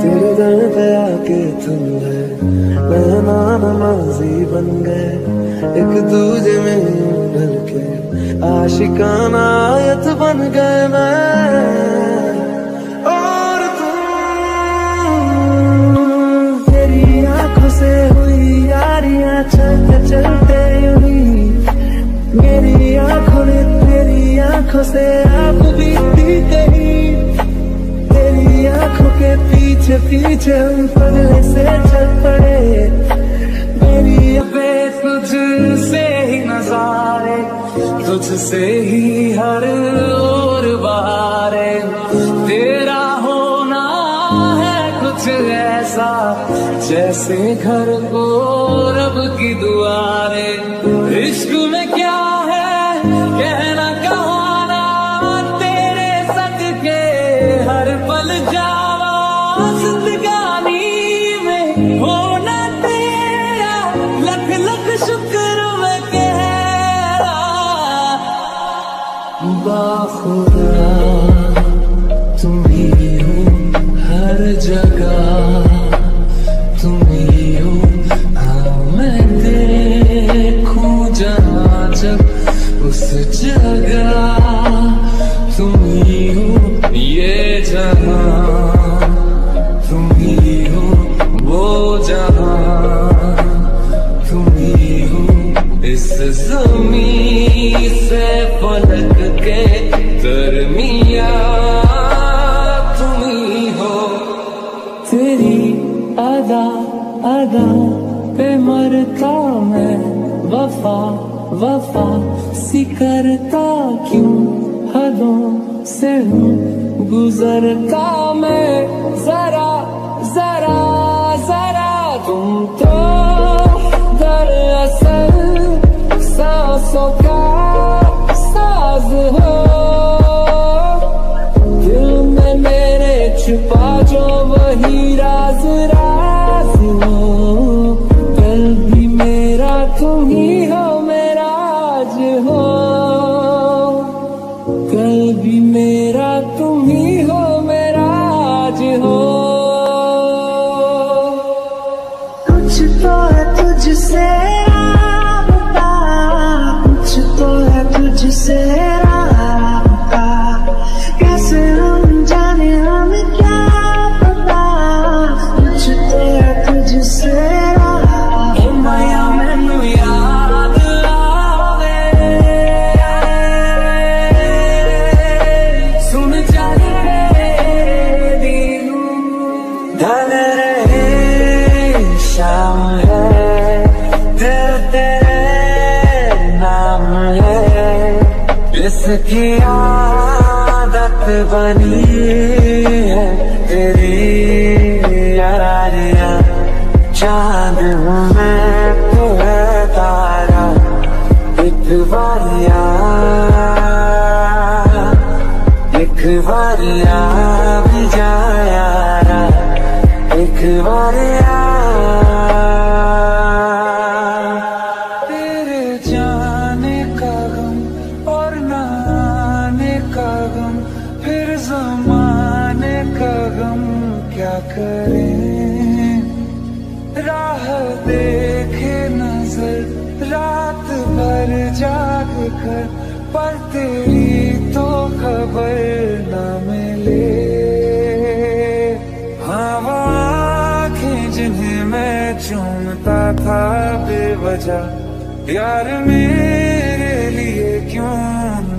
तेरे दर पे आके तुम गए नैना नमाजी बन गए। एक दूजे में ढल के आशिकाना आयत बन गए मैं। और तेरी आँखों से हुई यारियाँ चलते चलते हुई। मेरी आँखों ने तेरी आँखों से आप बीती कहीं। तेरी आँखों के पीछे पीछे हम पगले से चल पड़े। मेरी बे तुझसे ही नजारे, तुझसे ही हर और बारे तेरा होना है कुछ ऐसा, जैसे घर को रब की दुआरे। इश्क में जब उस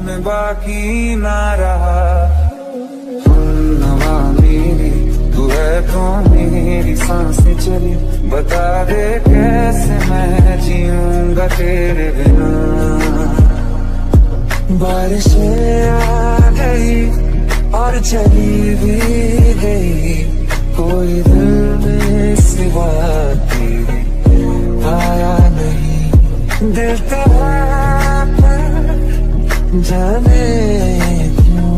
मैं बाकी ना रहा। नवा मेरी, तू है तो मेरी साँसें चली। बता दे कैसे मैं जीऊँगा तेरे बिना। बारिश आ गई और चली भी गई। कोई दिल में सिवा तेरे, आया नहीं। दिल तेरा पर जाने क्यों?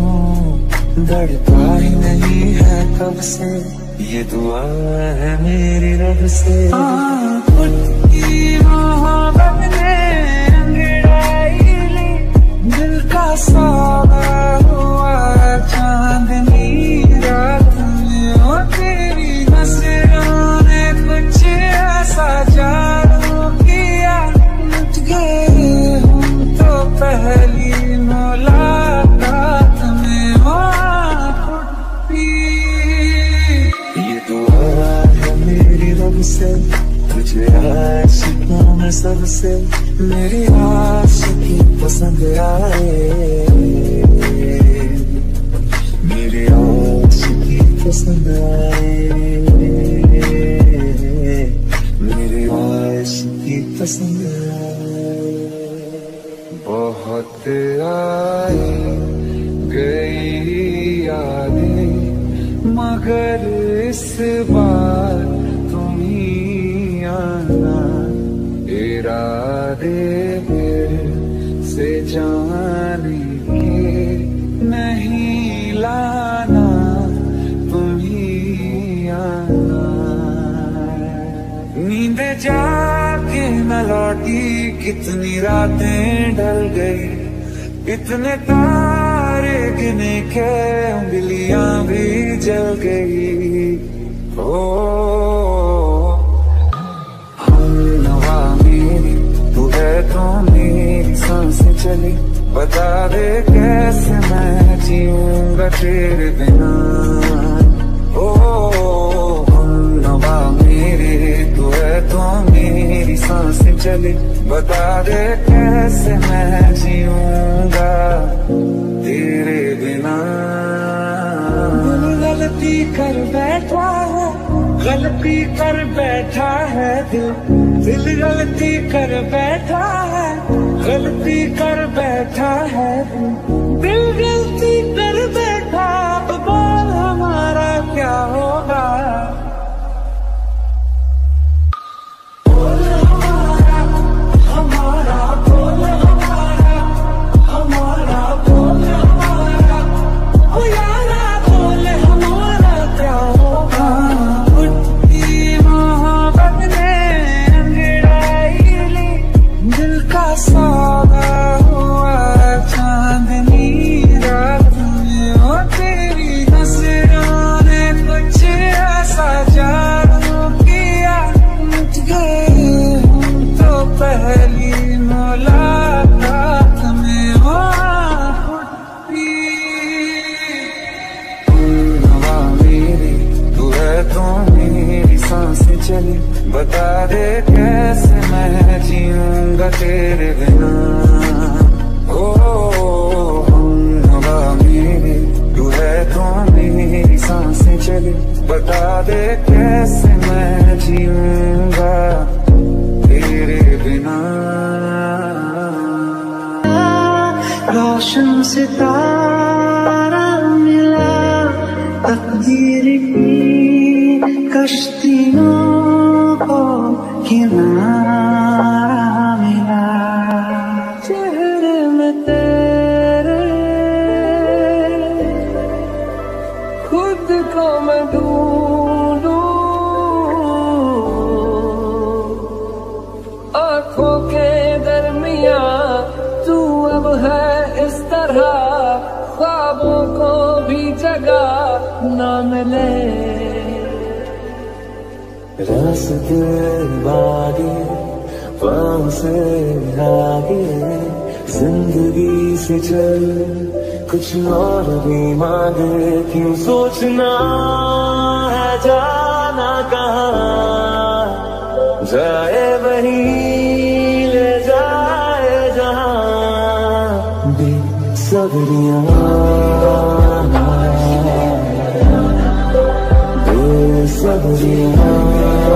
डरता तो ही नहीं है कब से? ये दुआ है मेरी रब से। दिल का हुआ चांदनी रात में। तेरी ने कुछ ऐसा जान सबसे मेरी आशिकी पसंद आए। मेरी आशिकी पसंद आए। जाने के नहीं लाना तुम ही आना। नींद जाके न लौटी कितनी रातें ढल गई। इतने तारे गिने के, उंगलियाँ भी जल गई। ओ बता दे कैसे मैं जीऊँगा तेरे बिना? ओ, हम नवा मेरे, तू है तो मेरी सांस चली। बता दे कैसे मैं जीऊँगा तेरे बिना? गलती कर बैठा है, गलती कर बैठा है दिल। दिल गलती कर बैठा है गलती कर बैठा है। दिल दिल mm-hmm. से आगे, ज़िंदगी से चल, कुछ और भी मांगे, क्यों सोचना है, जाना कहाँ? जाए वहीं, ले जाए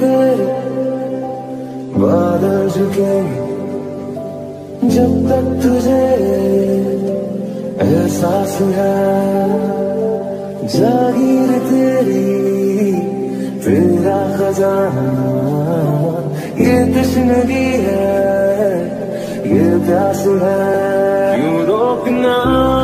तेरे बादल झुकेंगे जब तक तुझे एहसास है जागीर तेरी तेरा खजाना। ये तश्नगी है, ये प्यास है। क्यों रोकना?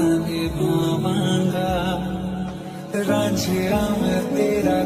मोहब्बत निभावांगा रांझिया मैं तेरा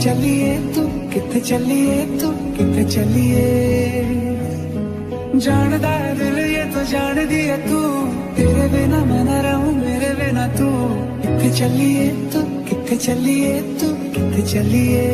चलिए तो तू किथे चलिए तो तू किथे चलिए। जानदा दिल ये तो जान दिया तू, तेरे बिना मैं ना रहूँ, मेरे बिना तू। किथे चलिए तो तू किथे चलिए तू किथे चलिए।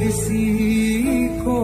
किसी को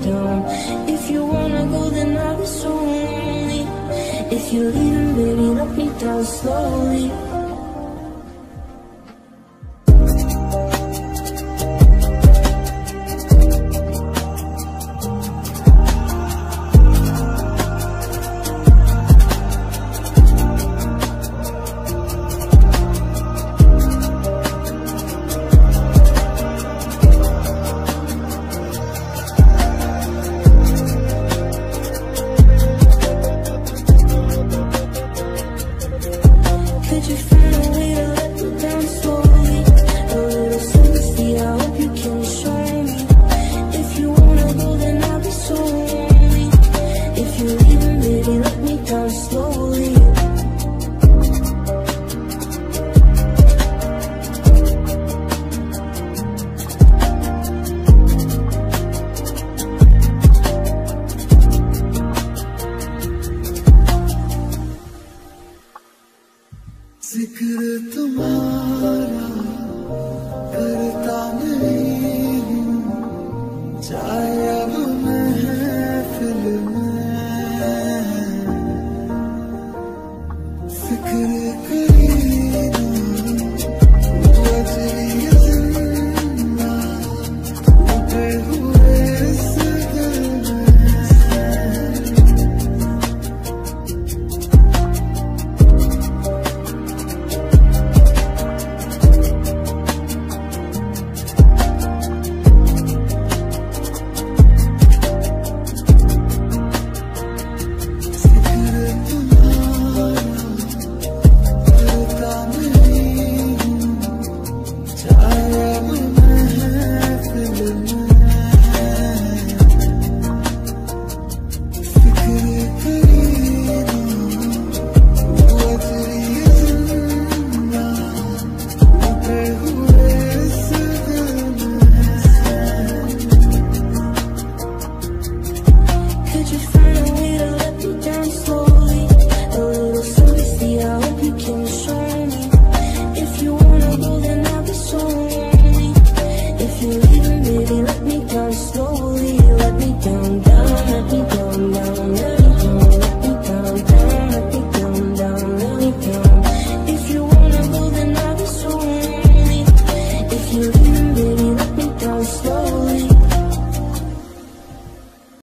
If you wanna go, then I'll be so lonely. If you're me, baby, knock me down slowly.